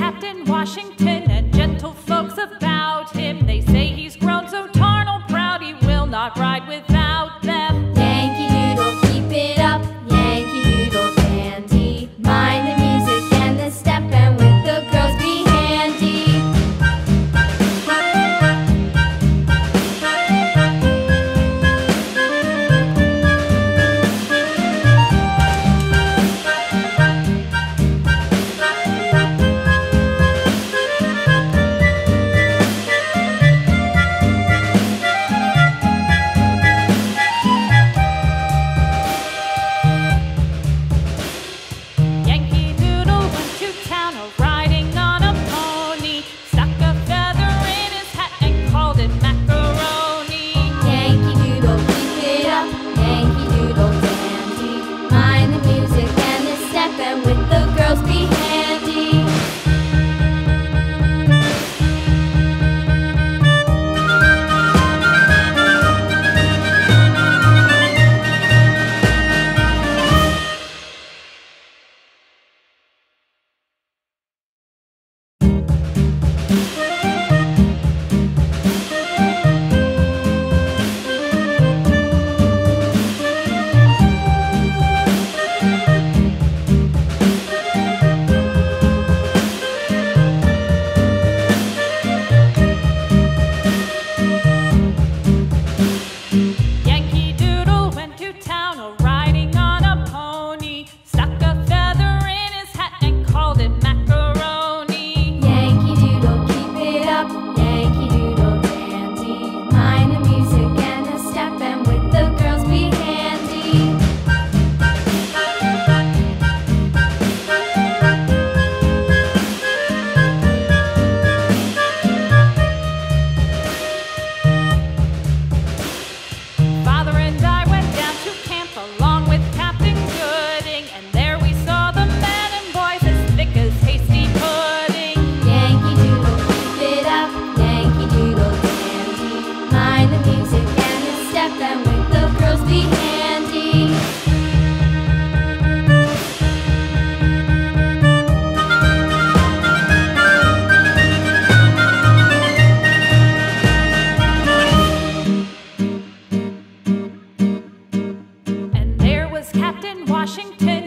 captain. was Captain Washington.